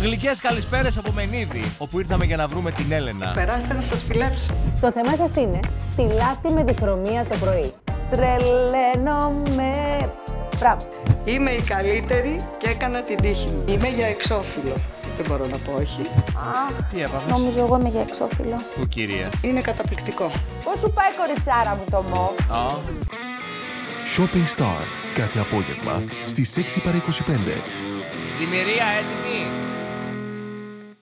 Γλυκές καλησπέρες από Μενίδη, όπου ήρθαμε για να βρούμε την Έλενα. Περάστε να σας φιλέψω. Το θέμα σας είναι στη με διχρωμία το πρωί. Τρελαίνομαι. Μπράβο. Είμαι η καλύτερη και έκανα την τύχη μου. Είμαι για εξώφυλλο. Δεν μπορώ να πω όχι. Τι έπαθες; Νομίζω εγώ είμαι για εξώφυλλο. Που κυρία; Είναι καταπληκτικό. Πώς σου πάει κοριτσάρα μου το μο; Α, Shopping Star κάθε απόγευμα στις 6 παρα 25. Δημιουργία έτοιμη.